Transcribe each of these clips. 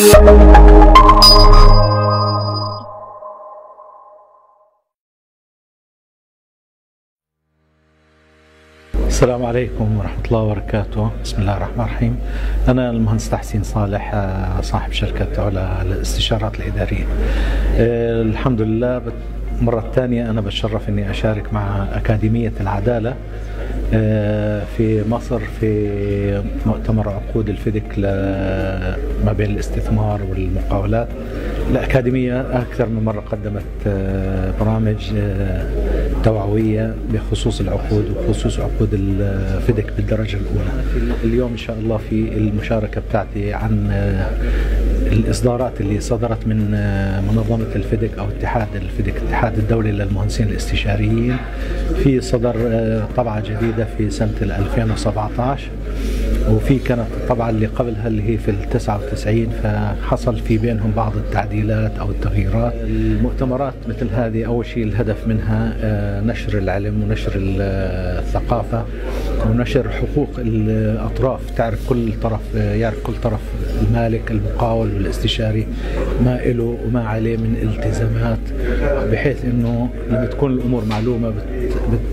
السلام عليكم ورحمة الله وبركاته. بسم الله الرحمن الرحيم. أنا المهندس تحسين صالح آه، صاحب شركة علا للاستشارات الإدارية. آه، الحمد لله. مرة ثانية أنا بتشرف أني أشارك مع أكاديمية العدالة. في مصر في مؤتمر عقود الفيدك ما بين الاستثمار والمقاولات. الأكاديمية أكثر من مرة قدمت آه، برامج آه، توعوية بخصوص العقود وخصوص عقود الفيدك بالدرجة الأولى. اليوم إن شاء الله في المشاركة بتاعتي عن الإصدارات اللي صدرت من منظمة الفيدك أو اتحاد الفيدك الاتحاد الدولي للمهندسين الاستشاريين. في صدر طبعة جديدة في سنة 2017 وفي كانت طبعا اللي قبلها اللي هي في ال 99 فحصل في بينهم بعض التعديلات أو التغييرات. المؤتمرات مثل هذه أول شيء الهدف منها آه، نشر العلم ونشر الثقافة ونشر حقوق الأطراف. تعرف كل طرف آه، يعرف كل طرف المالك المقاول والاستشاري ما له وما عليه من التزامات بحيث إنه لما تكون بت بت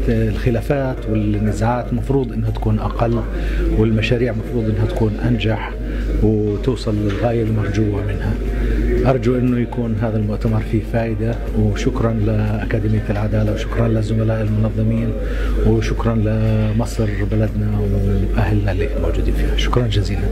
الخلافات والنزاعات مفروض إنها تكون أقل والمشاريع مفروض إنها تكون أنجح وتوصل للغاية المرجوة منها. أرجو إنه يكون هذا المؤتمر فيه فائدة وشكرا لأكاديمية العدالة وشكرا للزملاء المنظمين وشكرا لمصر بلدنا وأهلنا اللي موجودين فيها، شكرا جزيلا.